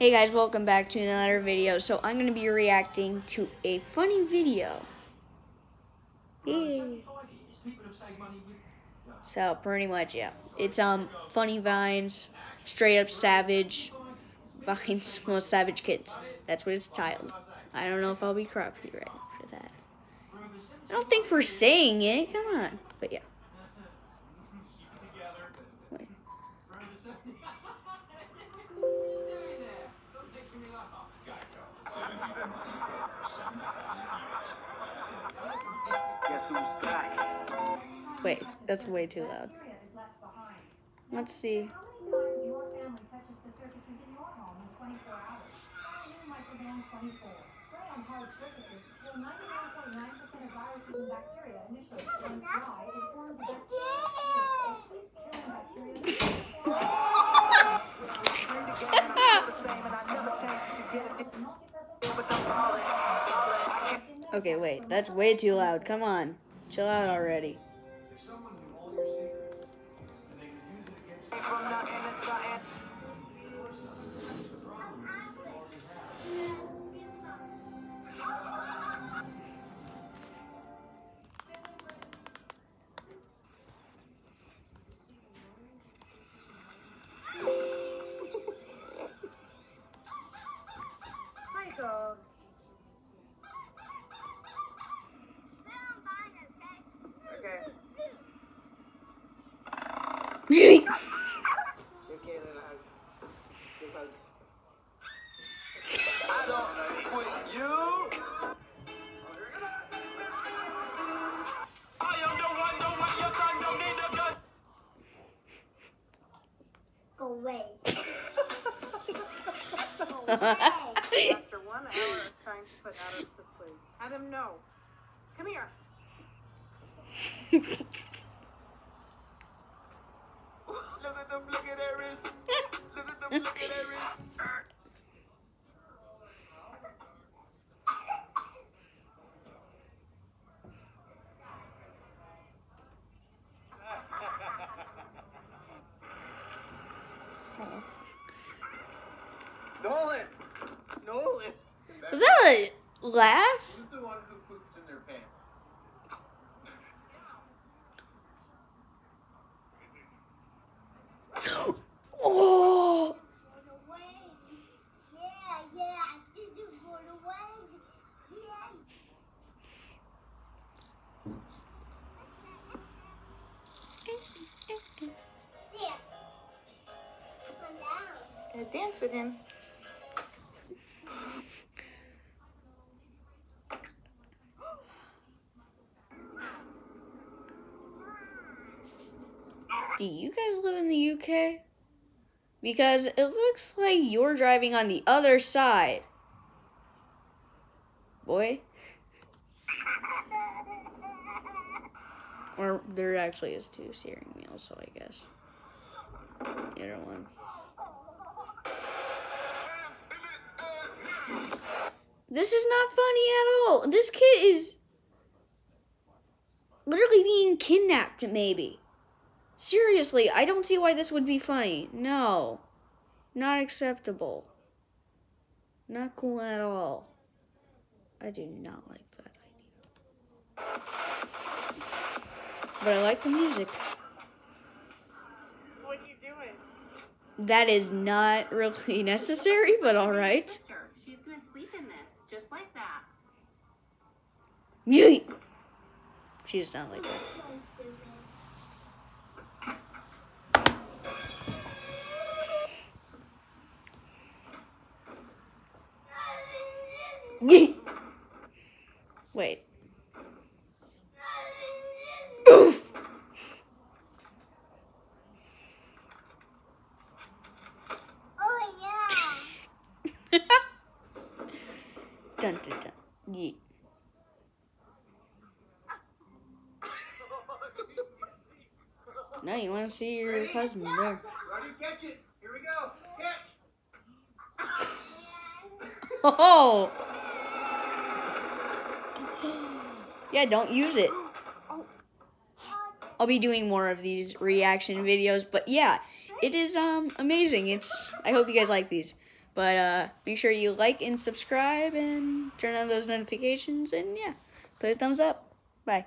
Hey guys, welcome back to another video. So I'm gonna be reacting to a funny video. Yay. So pretty much, yeah. It's um funny vines, straight up savage vines, most savage kids. That's what it's titled. I don't know if I'll be copyrighted for that. I don't think for saying it. Come on, but yeah. Wait, that's way too loud. Let's see. Okay, wait, that's way too loud. Come on, chill out already. If someone knew all your secrets and they could use it against you, After one hour of trying to put Adam to sleep. Adam, no. Come here. Look at them, look at their wrist. Look at them, look at their Nolan! Nolan! Was that a laugh? Who's the one who poops in their pants? Oh, Away. Yeah, yeah. This is for the way. Yeah. Yeah. Come down. Gonna dance with him. Do you guys live in the UK? Because it looks like you're driving on the other side. Boy. Or there actually is two steering wheels, so I guess. Either one. This is not funny at all. This kid is literally being kidnapped, maybe. Seriously, I don't see why this would be funny. No. Not acceptable. Not cool at all. I do not like that idea. But I like the music. What are you doing? That is not really necessary, but alright. She's gonna sleep in this, just like that. Yeet! She does not like that. Wait. Oof! Oh, yeah. Dun dun dun. Yeet. No, you want to see your cousin there. Ready? Catch it! Here we go! Catch! Oh! Yeah, don't use it. I'll be doing more of these reaction videos, but yeah, it is um amazing. It's I hope you guys like these. But uh, make sure you like and subscribe and turn on those notifications. And yeah, put a thumbs up. Bye.